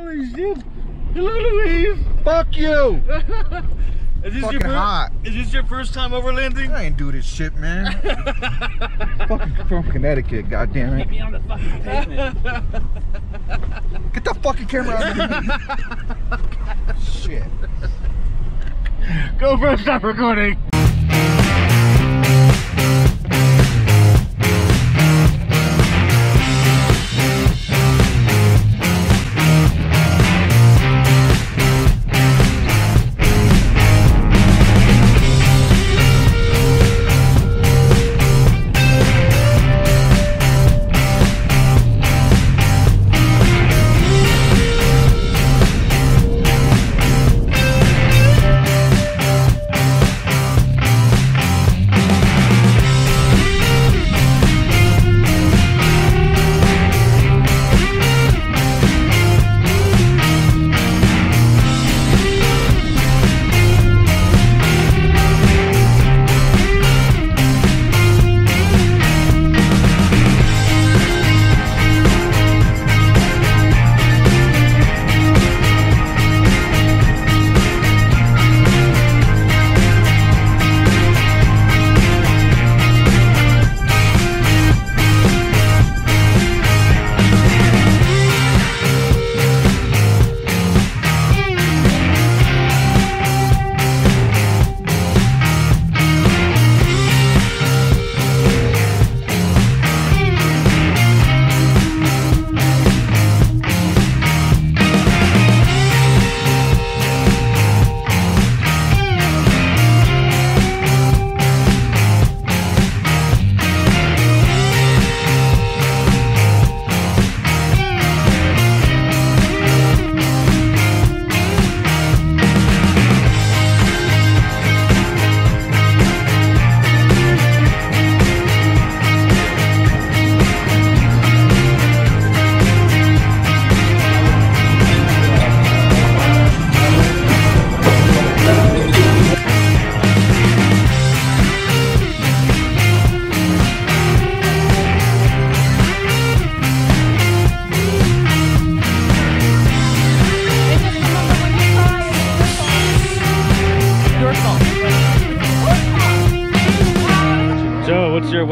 Holy shit! Hello, Louise. Fuck you! Is this Fucking your fir- hot. Is this your first time overlanding? I ain't do this shit, man. fucking from Connecticut, goddammit. me on the fucking pavement. Get the fucking camera out of me. shit. Go for stop recording.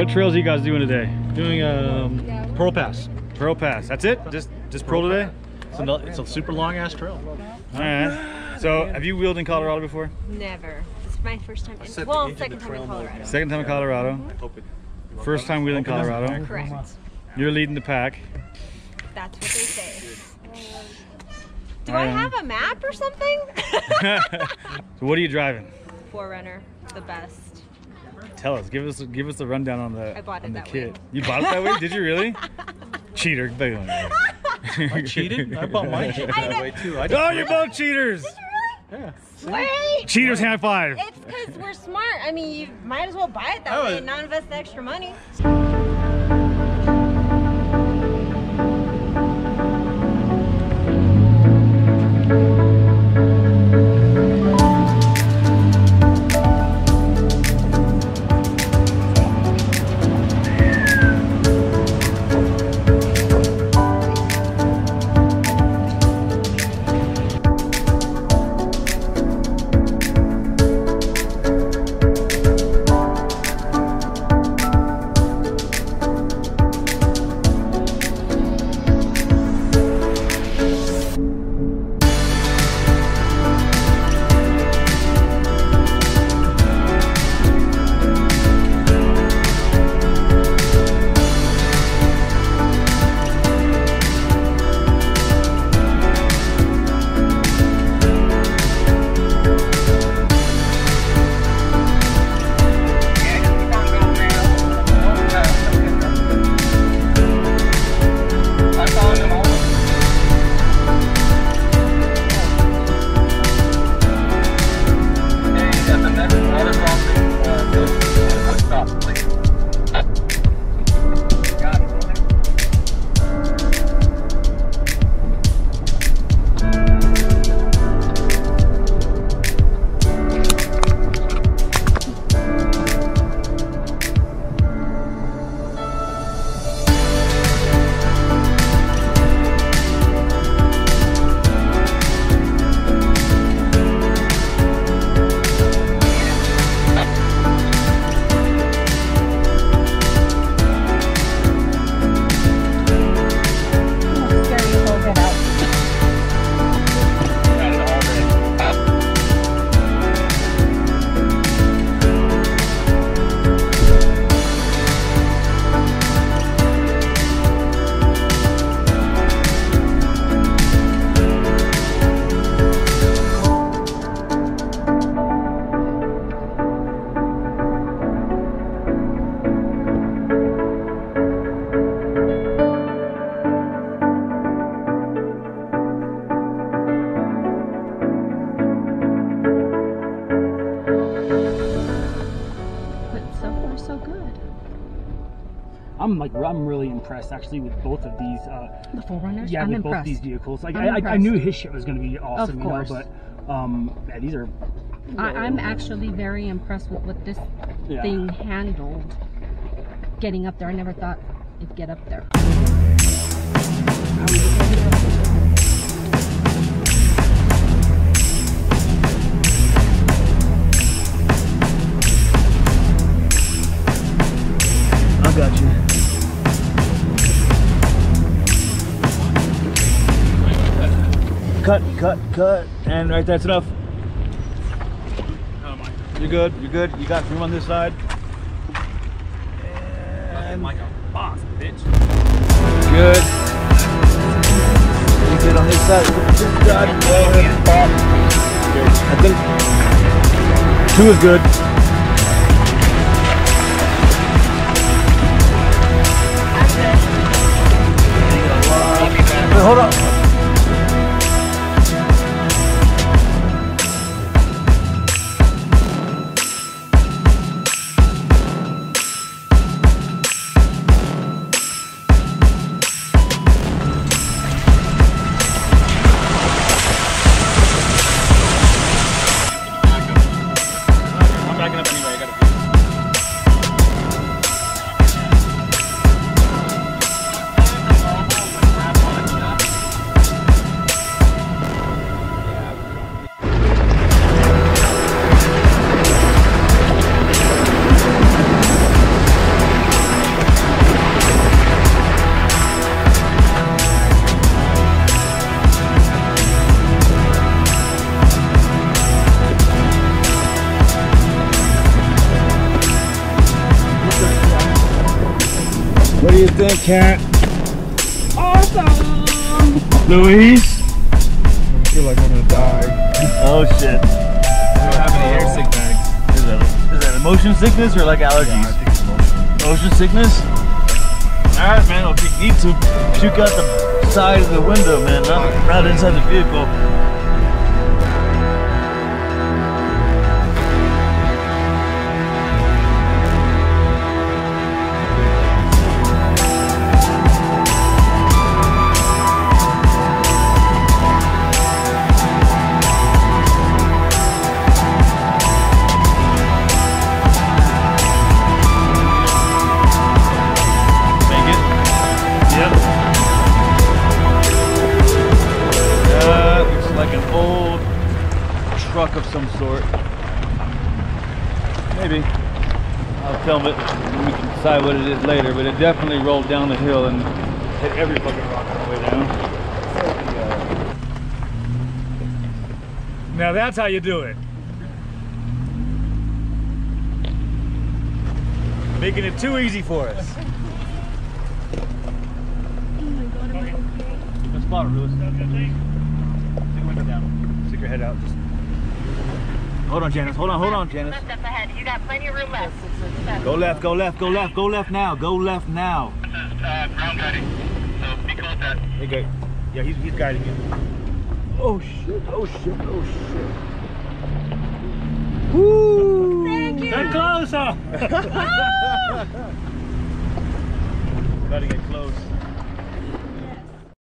What trails are you guys doing today? Doing um, Pearl Pass. Pearl Pass. That's it? Just just Pearl today? It's a, it's a super long ass trail. All right. So, have you wheeled in Colorado before? Never. It's my first time. In, well, second time in Colorado. Second time in Colorado. First time wheeling in Colorado. Correct. You're leading the pack. That's what they say. Do I have a map or something? So, what are you driving? 4Runner, the best. Tell us. Give us give us the rundown on the I bought it on the that kit. way. You bought it that way? Did you really? Cheater. I cheated. I bought mine cheap I that know. way too. I Oh, you're both cheaters. Yeah. Wait. Cheaters high five. It's because we're smart. I mean, you might as well buy it that Oh, way and not invest the extra money. I'm like I'm really impressed actually with both of these. Uh, The 4Runners. yeah, I'm with impressed. both these vehicles. Like I, I, I knew his shit was gonna be awesome, course. you know, but um, yeah, these are. I, I'm actually very impressed with what this Yeah. thing handled. Getting up there, I never thought it'd get up there. Cut, cut, cut, and right that's enough. You're good. You're good. You got room on this side. And like a boss, bitch. good. You good on this side? This side. Go ahead. Pop. I think two is good. Wait, hold on. What do you think, Cat? Awesome! Luis? I feel like I'm gonna die. Oh shit. I don't have any air sick bags. Is that, is that motion sickness or like allergies? I think it's. Motion sickness? Alright, man. Well, if you need to, shoot out the side of the window, man. Not, not inside the vehicle. Sort. Maybe. I'll film it and we can decide what it is later, but it definitely rolled down the hill and hit every fucking rock on the way down. Now that's how you do it. Making it too easy for us. Good spot, Lewis. Stick your head down. Stick your head out. Just... Hold on, Janice. Hold on, hold on, Janice. Left up ahead. You got plenty of room left. Go left, go left, go left, go left now. Go left now. uh, ground guiding. So be close to that. Hey, go. Yeah, he's, he's guiding you. Oh shit, oh shit, oh shit. Woo! Thank you. Get closer! Gotta get close.